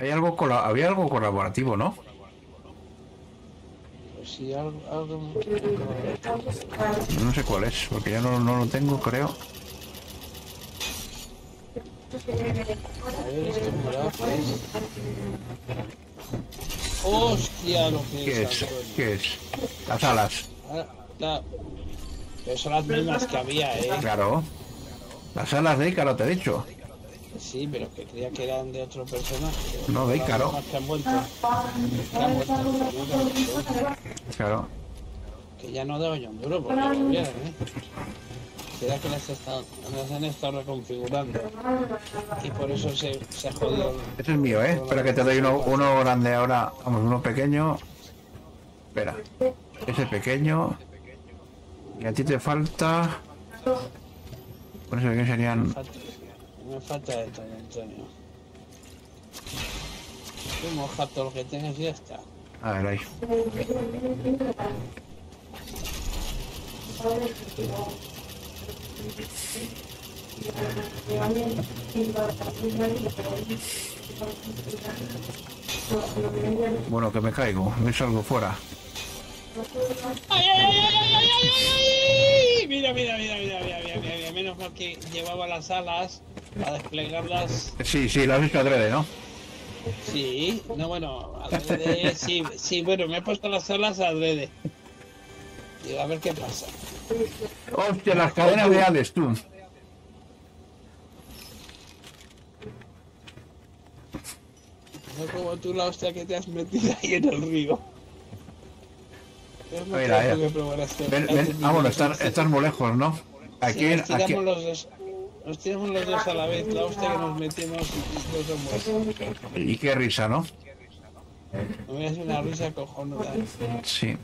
Hay algo había algo colaborativo, ¿no? Pues sí, algo... algo... No sé cuál es, porque ya no, no lo tengo, creo. ¡Hostia, lo que ¿Qué es! ¿Qué es? Las alas. Ah. Pero son las mismas que había, ¿eh? Claro. Las alas de Ícaro, te he dicho. Sí, pero que creía que eran de otro personaje. No, de Las Ícaro. mismas Que han vuelto. Que han vuelto. que nunca volvió. Claro. Que ya no daba yo un duro porque volvieran, ¿eh? Será que las, están, las han estado reconfigurando. Y por eso se, se ha jodido. Este es mío, ¿eh? Espera que te doy uno, uno grande ahora. Vamos, uno pequeño. Espera. Ese pequeño. Y a ti te falta... Por eso que serían... Falta- me falta detalle, Antonio. Tú moja todo lo que tengas y ya está. A ver, ahí. Bueno, que me caigo. Me salgo fuera. ¡Ay, ay, ay! Mira, mira, mira, mira, mira, mira, mira, mira. Menos mal que llevaba las alas a desplegarlas. Sí, sí, lo has visto adrede, ¿no? Sí, no, bueno, adrede, sí, sí, bueno, me he puesto las alas adrede. Digo, a ver qué pasa. Hostia, las cadenas de Hades, tú. No como tú la hostia que te has metido ahí en el río. No Mira, tengo mira. que probar Ven. Ah, bueno, estás, estás muy lejos, ¿no? Aquí, Sí, nos aquí. tiramos los dos. Nos tiramos los dos a la vez, la hostia que nos metimos y. Y qué risa, ¿no? Me hace una risa cojonuda. Sí.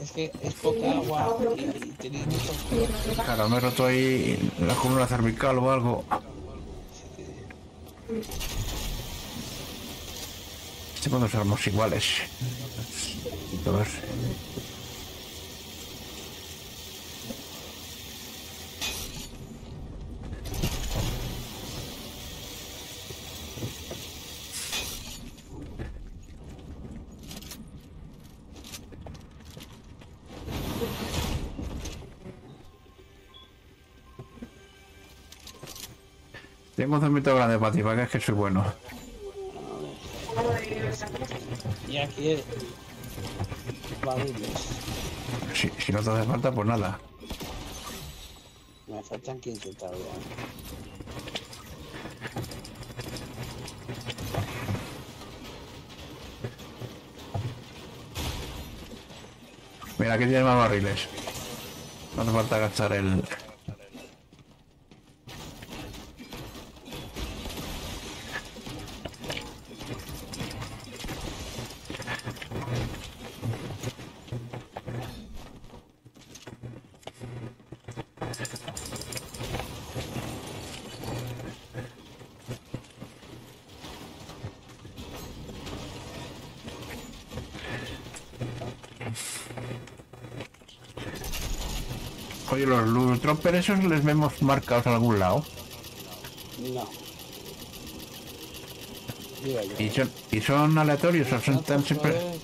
Es que es poca agua y, tenéis mucho. Claro, me he roto ahí la columna cervical o algo. Cuando somos iguales. Todos. Tengo un cemento grande para ti, para que es que soy bueno. Y aquí barriles. Si, si no te hace falta, pues nada. Me faltan 15 todavía. Mira, aquí tienes más barriles. No hace falta gastar el... Oye, los Lutropper esos les vemos marcados en algún lado. No. Mira. ¿Y son, y son aleatorios o son tan siempre...? poder.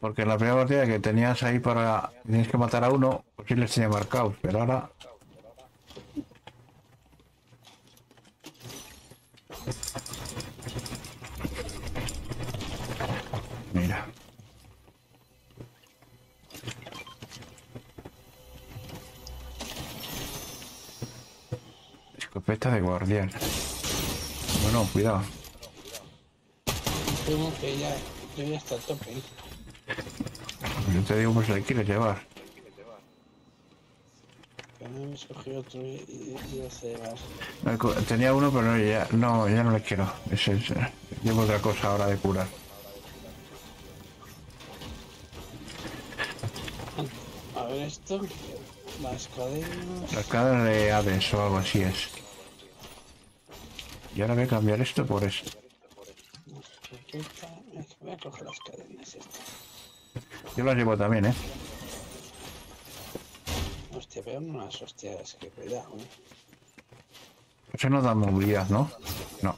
Porque la primera partida que tenías ahí para... Tienes que matar a uno, pues sí les tenía marcados, pero ahora... Escopeta de guardián. Bueno, cuidado. Tengo que ya. Yo ya está a tope. Yo te digo, pues le quieres llevar. Me escogí otro y, y, se Tenía uno, pero no, ya no, ya no le quiero. Es, eh, llevo otra cosa ahora de curar. A ver esto. Las cadenas. Las cadenas de Hades o algo así es. Y ahora voy a cambiar esto por esto. Voy a coger las cadenas estas. Yo las llevo también, ¿eh? Hostia, pero unas hostias, que cuidado, ¿eh? Eso no da movilidad, ¿no? No.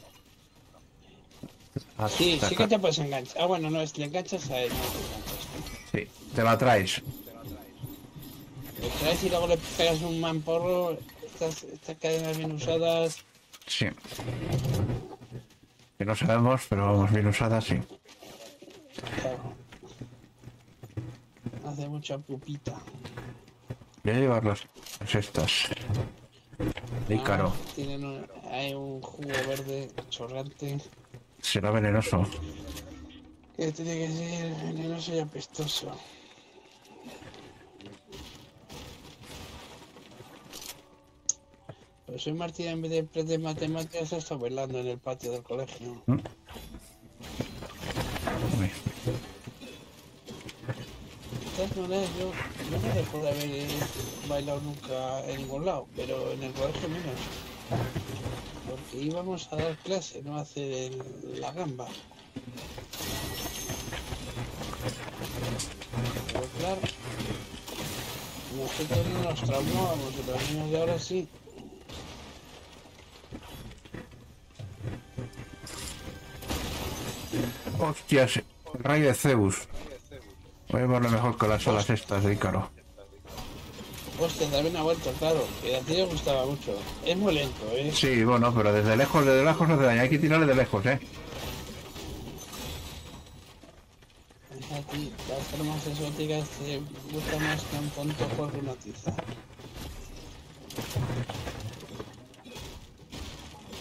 Sí, sí Hasta que te puedes enganchar. Ah, bueno, no, es le enganchas a él, no te enganchas. Sí, te la traes. Lo traes y luego le pegas un mamporro. Estas, estas cadenas bien usadas. Sí. Que no sabemos, pero vamos bien usadas, sí. Hace mucha pupita. Voy a llevar las, las estas. De Ícaro. Ah, tienen un, hay un jugo verde chorrante Será venenoso. que tiene que ser venenoso y apestoso. Pues soy Martín en vez de aprender matemáticas está bailando en el patio del colegio. De todas maneras, yo, yo no dejo de haber eh, bailado nunca en ningún lado, pero en el colegio menos. Porque íbamos a dar clase, no a hacer el- la gamba. Pero claro, nosotros no nos traumábamos, pero los niños de ahora sí. Hostias, el rayo de Zeus. Voy a llevarlo mejor que las alas estas de Ícaro. Hostia, también ha vuelto, claro, que a ti le gustaba mucho. Es muy lento, ¿eh? Sí, bueno, pero desde lejos, desde lejos no hace daño. Hay que tirarle de lejos, ¿eh? Las armas exóticas te gusta más que un tonto juego una tiza.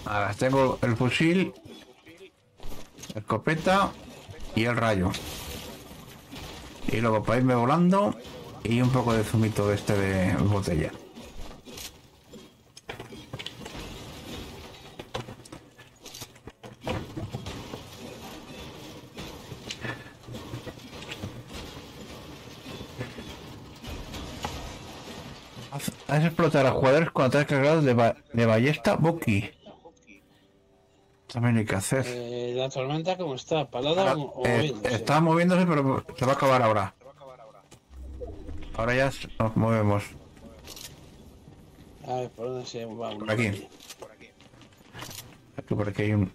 Ahora, tengo el fusil, escopeta y el rayo. Y luego para irme volando y un poco de zumito de este de botella. Haz, explotar a jugadores con ataques cargados de, de ballesta Bucky. También hay que hacer. Eh, la tormenta, ¿cómo está? ¿Palada o, o Eh, moviéndose? está moviéndose, pero se va a acabar ahora. Ahora ya nos movemos. A ver, ¿por dónde se va? Por aquí. Aquí por aquí hay un.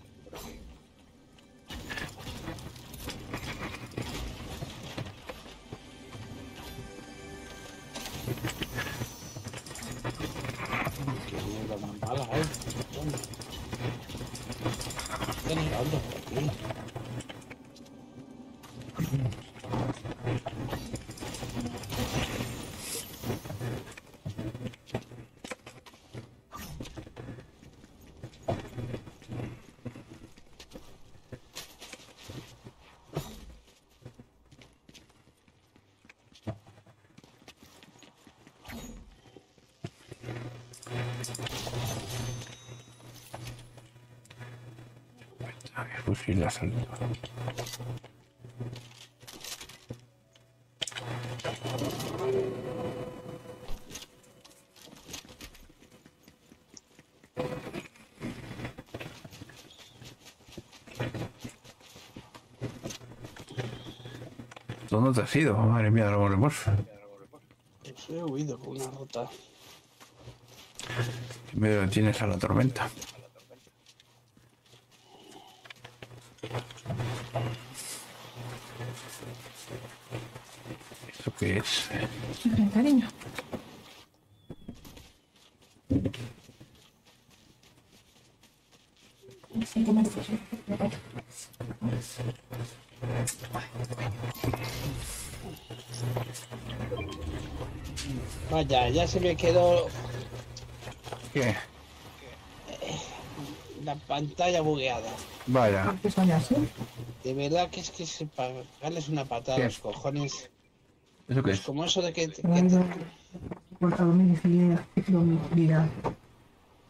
Está nevando por aquí. A ver, fusil de asalto. ¿Dónde te has ido? Madre mía, no volvemos. Pues he huido con una rota. En medio tienes a la tormenta. ¿Esto qué es? Ay, cariño. Vaya, ya se me quedó ¿Qué? la pantalla bugueada. Vaya. ¿Qué soñas, sí? De verdad que es que se pagarles una patada a los cojones. ¿Eso qué Es es? como eso de que, que Te domiciliaria.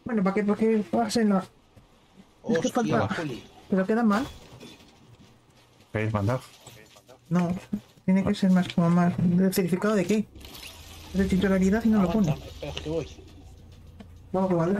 Bueno, ¿para qué? Porque vas en la... Es que falta- Juli. Pero queda mal. No, tiene que ser más como más... ¿De certificado de qué? De titularidad y no lo pone. Aguántame, espera, que voy. Vamos a probarlo.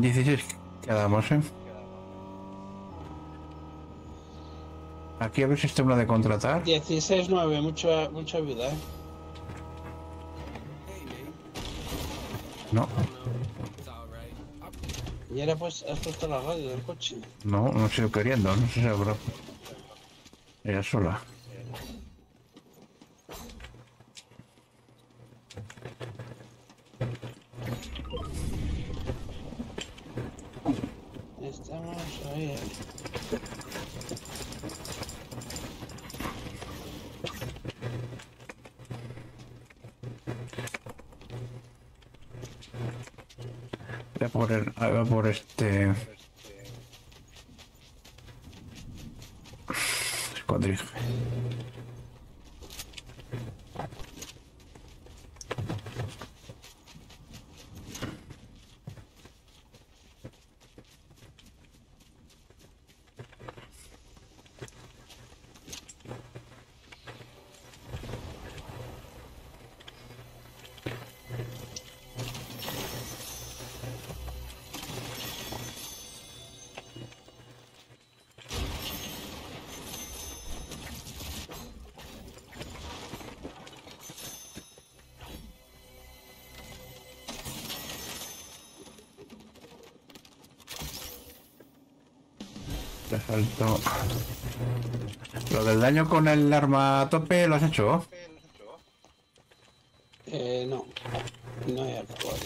16 quedamos, ¿eh? Aquí habéis sistema de contratar. 16-9, mucha, mucha vida, ¿eh? No. ¿Y ahora pues has puesto la radio del coche? No, no sigo queriendo, no sé si habrá. Ella sola. Por este. Salto. Lo del daño con el arma a tope lo has hecho. Eh, no. No hay alcohol.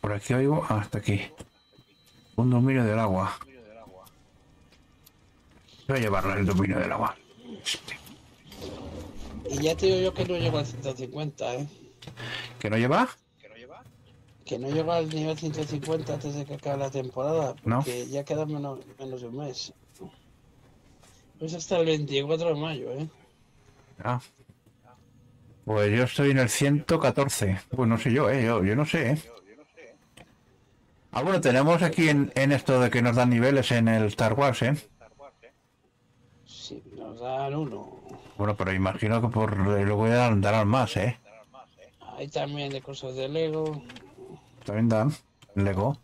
Por aquí oigo hasta aquí. Un dominio del agua. Voy a llevarlo el dominio del agua. Y ya te digo yo que no llego al 150, ¿eh? ¿Que no lleva? Que no llego al nivel 150 antes de que acabe la temporada. No. Porque ya queda menos, menos de un mes. Pues hasta el 24 de mayo, ¿eh? Ah. Pues yo estoy en el 114. Pues no sé yo, ¿eh? Yo, yo no sé, ¿eh? Ah, bueno, tenemos aquí en, en esto de que nos dan niveles en el Star Wars, ¿eh? Sí, nos dan uno. Bueno, pero imagino que por luego darán, darán más, ¿eh? Hay también de cosas de Lego. También dan Lego.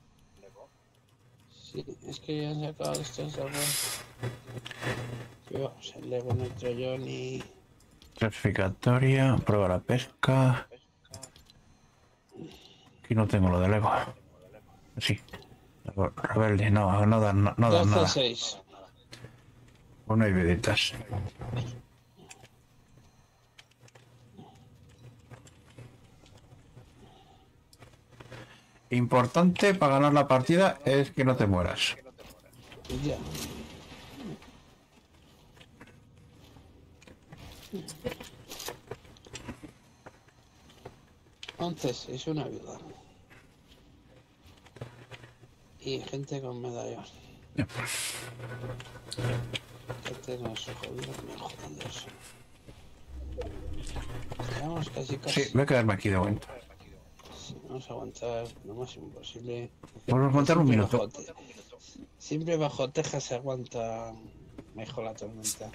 Sí, es que ya han sacado estos de Pero vamos, el Lego no entro yo ni. Clasificatoria, prueba la pesca. Aquí no tengo lo de Lego. Sí. Rebelde, no, no dan, no, no dan 12 nada. 6. Bueno, hay viditas. Importante para ganar la partida es que no te mueras. Ya. Entonces, es una ayuda. Y gente con medallón. Gente no es jodido, ni jodidos. Estamos casi casi. Sí, voy a quedarme aquí de momento. Vamos a aguantar lo más imposible. Podemos montar un Siempre minuto. bajo Siempre bajo Texas se aguanta mejor la tormenta.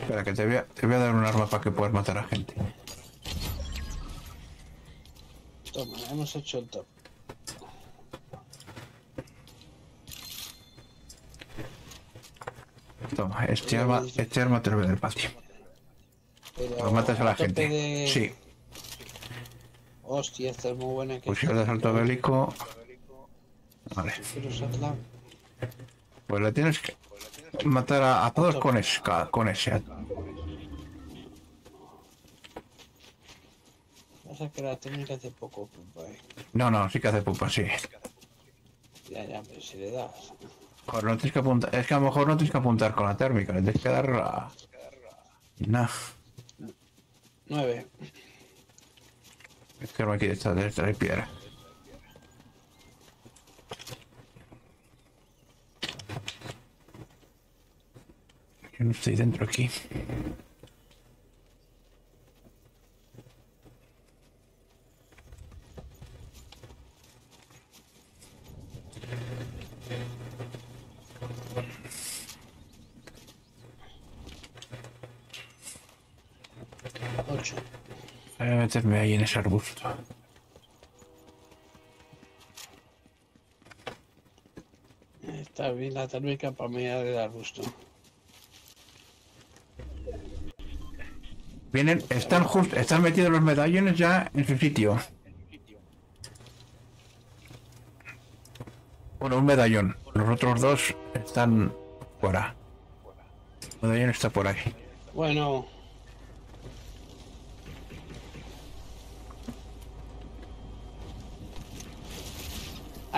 Espera, que te voy a, te voy a dar un arma para que puedas matar a gente. Toma, hemos hecho el top. Toma, este arma, este arma te lo voy del patio. Pero Pues matas a la gente. de- Sí, Hostia, esta es muy buena. fusil de asalto bélico. Vale, pues le tienes que matar a, a todos con ese. Con ese. Pasa que la técnica hace poco, eh. No, no, sí que hace pupa, sí. Ya, ya, pero si le das. Joder, no tienes que apuntar. Es que a lo mejor no tienes que apuntar con la térmica, le tienes que dar la. Nah, 9. es que no que echar de traer piedra. Yo no estoy dentro aquí. Meterme ahí en ese arbusto. Está bien la térmica para mirar el arbusto. Vienen, están justo, están metidos los medallones ya en su sitio. Bueno, un medallón. Los otros dos están fuera. El medallón está por ahí. Bueno.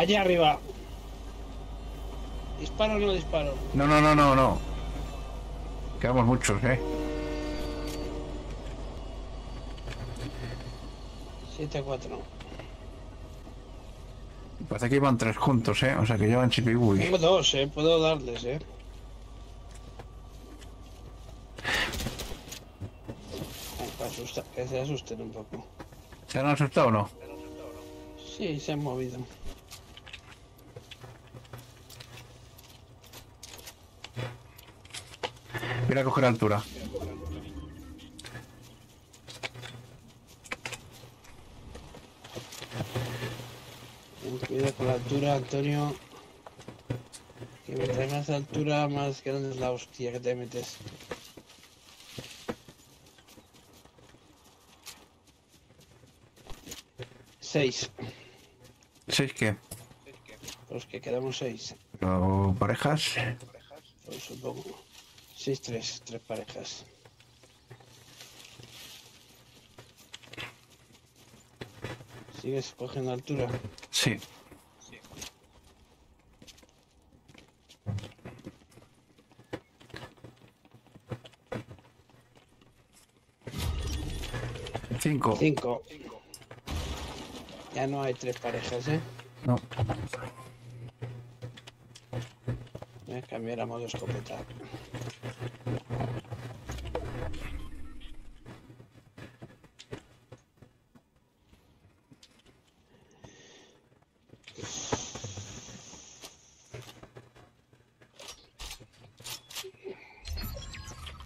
Allí arriba. ¿Disparo o no disparo? No, no, no, no, no. Quedamos muchos, eh. 7 a 4. Parece que iban tres juntos, eh. O sea que llevan chip y. Tengo dos, eh. Puedo darles, eh. Asustar- que se asusten un poco. ¿Se han asustado o no? Sí, se han movido. Voy a coger altura. Cuidado con la altura, Antonio. Que mientras más altura, más grande es la hostia que te metes. Seis. ¿Seis qué? Pues que quedamos seis. ¿O parejas? Pues supongo. Seis, tres. Tres parejas. ¿Sigues cogiendo altura? Sí. Cinco. Cinco. Ya no hay tres parejas, ¿eh? No. Voy a cambiar a modo escopeta.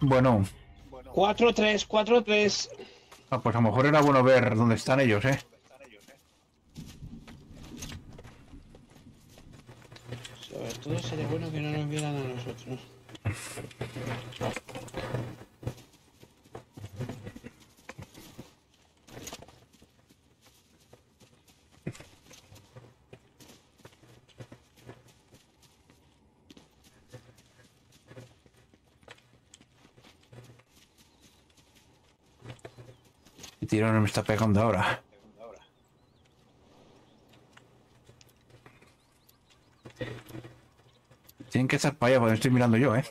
Bueno. Cuatro, tres, cuatro, tres. Ah, pues a lo mejor era bueno ver dónde están ellos, eh. Sobre todo sería bueno que no nos vieran a nosotros. El tirón me está pegando ahora. Tienen que estar para allá, porque estoy mirando yo, eh.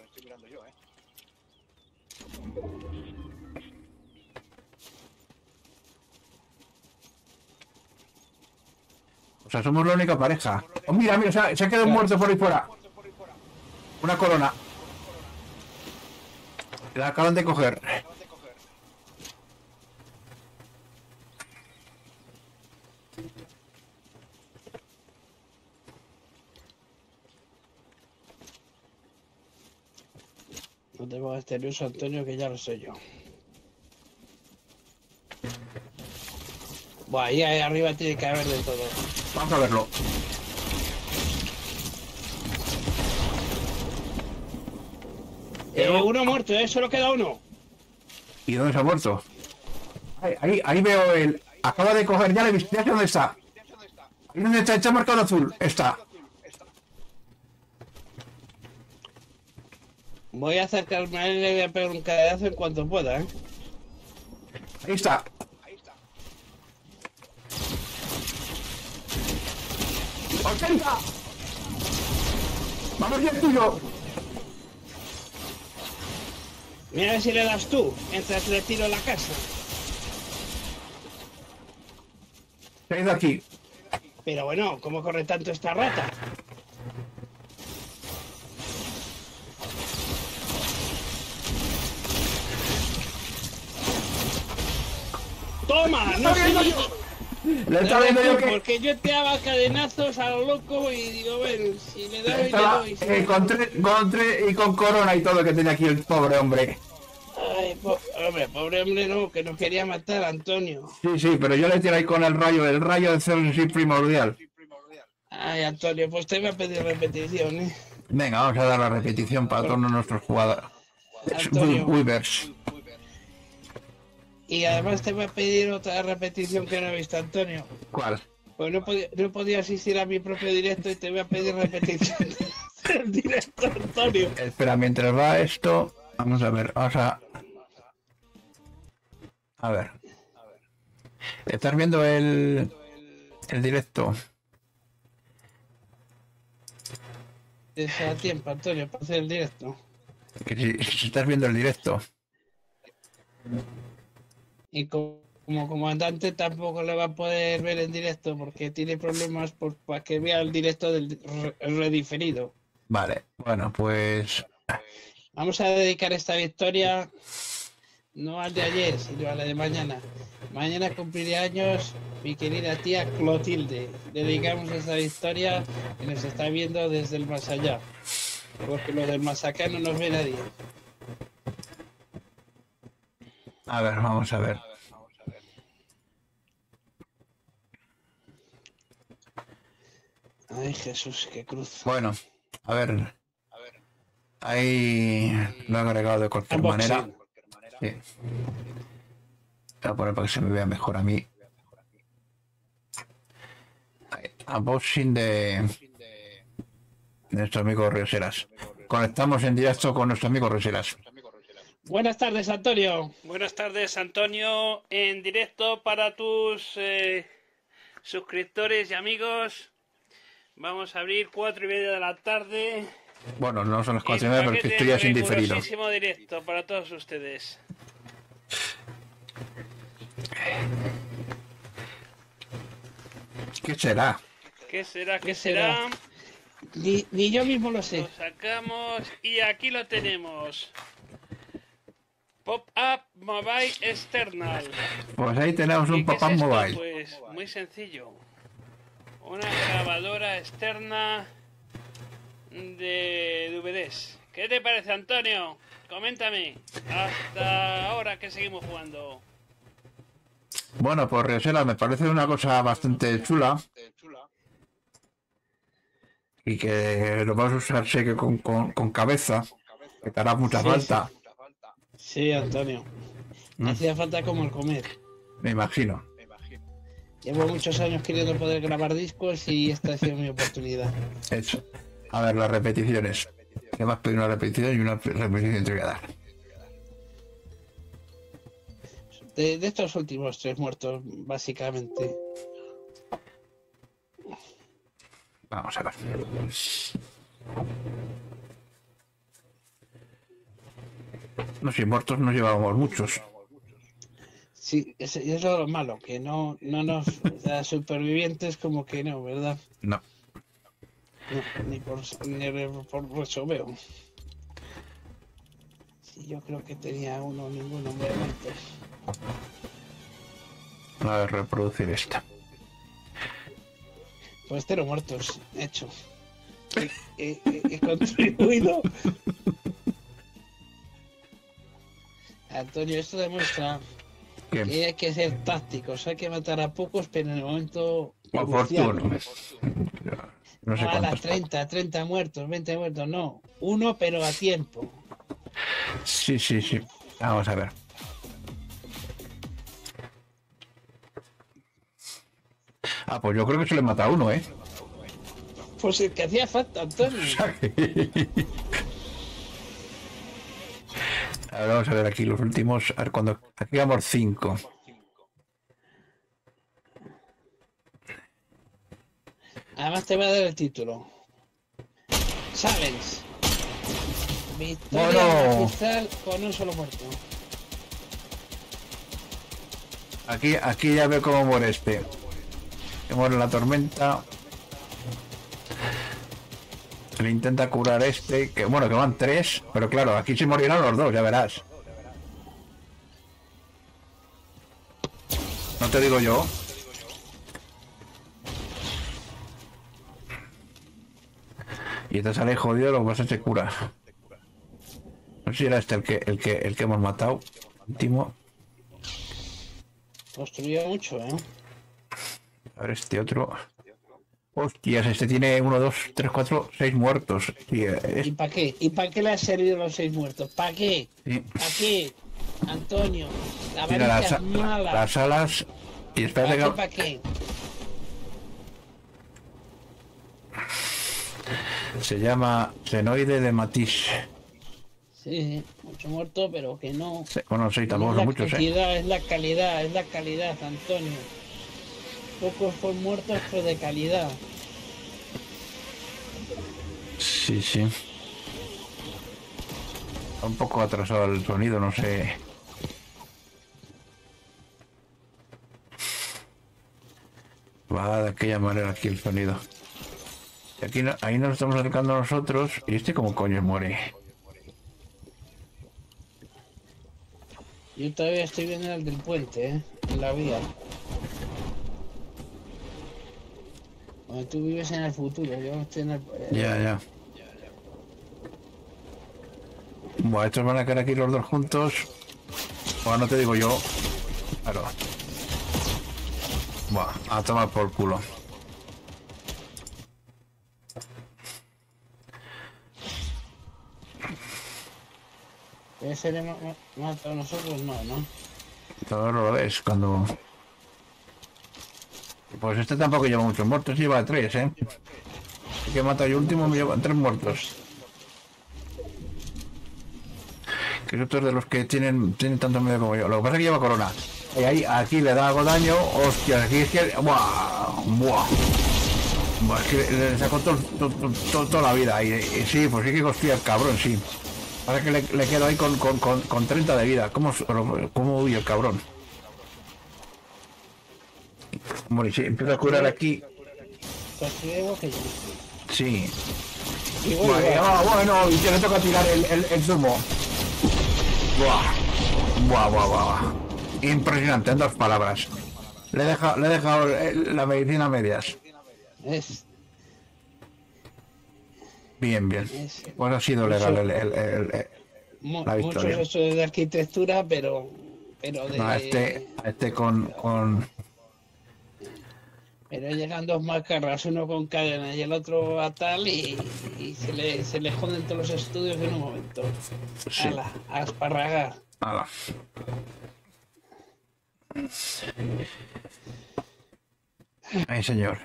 O sea, somos la única pareja. Oh, mira, mira, se ha, se ha quedado muerto por ahí fuera. Una corona. La acaban de coger. No te pongas nervioso, Antonio, que ya lo sé yo. Buah, ahí, ahí arriba tiene que haber de todo. Vamos a verlo. Eh, uno muerto, ¿eh? Solo queda uno. ¿Y dónde se ha muerto? Ahí, ahí, ahí veo el. Acaba de coger, ya ya sé dónde está. Ahí donde está, está marcado azul. Está. Voy a acercarme a él y le voy a pegar un cadenazo en cuanto pueda, ¿eh? Ahí está. ¡80! ¡Vamos ya, tío! Mira a ver si le das tú, mientras le tiro la casa. Se ha ido aquí. Pero bueno, ¿cómo corre tanto esta rata? ¡No sé! Le estaba viendo yo que... Porque yo te daba cadenazos a lo loco y digo, bueno, si le doy, le doy. si eh, con, tre- con tre- y con corona y todo que tenía aquí el pobre hombre. Ay, po- hombre, pobre hombre no, que nos quería matar, Antonio. Sí, sí, pero yo le tiré ahí con el rayo. El rayo de ser sí primordial. Ay, Antonio, pues te voy a pedir repetición, ¿eh? Venga, vamos a dar la repetición para todos nuestros jugadores. Antonio. Weavers. Y además te voy a pedir otra repetición que no he visto, Antonio. ¿Cuál? Pues no, podía, no podía asistir a mi propio directo y te voy a pedir repetición del directo, Antonio. Espera, mientras va esto, vamos a ver, vamos a... A ver. ¿Estás viendo el, el directo? Es a tiempo, Antonio, para hacer el directo. Que si, si estás viendo el directo. Y co- como comandante tampoco le va a poder ver en directo porque tiene problemas por, para que vea el directo del re- rediferido. Vale, bueno, pues... Vamos a dedicar esta victoria no al de ayer, sino a la de mañana. Mañana cumpliré años mi querida tía Clotilde. Dedicamos esta victoria que nos está viendo desde el más allá. Porque los del más acá no nos ve nadie. A ver, vamos a ver. Ay, Jesús, qué cruz. Bueno, a ver. Ahí lo he agregado de cualquier Unboxing. manera. Sí. Voy a poner para que se me vea mejor a mí. Unboxing de, de nuestro amigo Rioseras. Conectamos en directo con nuestro amigo Rioseras. Buenas tardes, Antonio. Buenas tardes, Antonio, en directo para tus eh, suscriptores y amigos. Vamos a abrir cuatro y media de la tarde. Bueno, no son las cuatro y media porque estoy ya sin diferido. directo para todos ustedes. ¿Qué será? ¿Qué será? ¿Qué ¿Qué será? será? Ni, ni yo mismo lo sé. Lo sacamos y aquí lo tenemos. Pop-up Mobile External. Pues ahí tenemos ¿Y un es pop-up mobile. Pues muy sencillo. Una grabadora externa de DVDs. ¿Qué te parece, Antonio? Coméntame. Hasta ahora que seguimos jugando. Bueno, pues Rioseras me parece una cosa bastante chula. Y que lo vas a usar sé que con, con- con cabeza, que te hará mucha Sí, falta, Sí, Antonio. Me Mm. hacía falta como el comer. me imagino. Llevo muchos años queriendo poder grabar discos y esta ha sido mi oportunidad. Eso. A ver, las repeticiones. Que me has pedido una repetición y una repetición te voy a dar. De, de estos últimos tres muertos, básicamente. Vamos a ver. No sé, muertos nos llevábamos muchos. Sí, eso es lo malo, que no, no nos da supervivientes como que no, ¿verdad? No. No, ni por, ni por eso veo. Sí, yo creo que tenía uno, ninguno me muerto. A ver, reproducir esta. Pues cero muertos, hecho. He, he- he- he contribuido. Antonio, esto demuestra ¿Qué? que hay que ser tácticos, hay que matar a pocos, pero en el momento. Oportuno. No sé a las cuántos. 30, 30 muertos, 20 muertos, no. Uno, pero a tiempo. Sí, sí, sí. Vamos a ver. Ah, pues yo creo que se le mata a uno, ¿eh? Pues el que hacía falta, Antonio. A ver, vamos a ver aquí los últimos. A ver, cuando. Aquí vamos cinco. Además te voy a dar el título. challenge. Victoria Bueno. magistral con un solo muerto. Aquí, aquí ya veo cómo muere este. Que muere la tormenta. Se le intenta curar este, que bueno, que van tres, pero claro, aquí se morirán los dos, ya verás. No te digo yo. Y te sale jodido, lo que pasa es que se cura. No sé si era este el que, el que, el que hemos matado. Último. Construía mucho, ¿eh? A ver, este otro. Hostias, este tiene uno, dos, tres, cuatro, seis muertos. Sí, eh, es- ¿Y para qué? ¿Y para qué le han servido los seis muertos? ¿Para qué? sí. ¿Para qué? Antonio, la varita las, es mala. las alas. Y espérate ¿Para que ¿Para qué? se llama Senoide de Matisse. Sí, mucho muerto, pero que no. Sí, Bueno, sí, No tampoco la muchos, ¿eh? cantidad, es la calidad, es la calidad, Antonio. Pocos son muertos, pero de calidad. Sí, sí. Está un poco atrasado el sonido, no sé. Va de aquella manera aquí el sonido. Y aquí no- ahí nos estamos acercando nosotros. ¿Y este como coño muere? Yo todavía estoy viendo el del puente, ¿eh? En la vía. Donde tú vives en el futuro, yo estoy en el... eh, Ya, ya. Bueno, estos van a quedar aquí los dos juntos. Bueno, no te digo yo. Claro. Buah, a tomar por culo. ¿Ese le hemos matado a nosotros? No, ¿no? Todo lo ves cuando. Pues este tampoco lleva muchos muertos, lleva tres, ¿eh? El que mata yo último me lleva tres muertos. Que otro de los que tienen, tienen tanto miedo como yo. Lo que pasa es que lleva corona. Y ahí, aquí le da algo daño. Hostia, aquí es que. ¡Buah! ¡Buah! Es que le, sacó todo- toda la vida. Y, y sí, pues sí que hostia el cabrón, sí. Ahora que le, le quedo ahí con, con, con, con 30 de vida. ¿Cómo, cómo huye el cabrón? Bueno, empiezo a curar aquí. Sí. Bueno, ah, bueno, y que le toca tirar el, el, el zumo. Buah. Buah, buah, buah, buah. Impresionante, en dos palabras. Le he dejado, le he dejado el- la medicina a medias. Es, Bien, bien. es Pues ha sido legal el, el- el- La victoria. eso de arquitectura, pero, pero de... no, a este, a este con, con Pero llegan dos macarras, uno con cadena y el otro a tal, y, y se, le, se le joden todos los estudios en un momento. Sí. Ala, a esparragar. Nada. Ay, señor.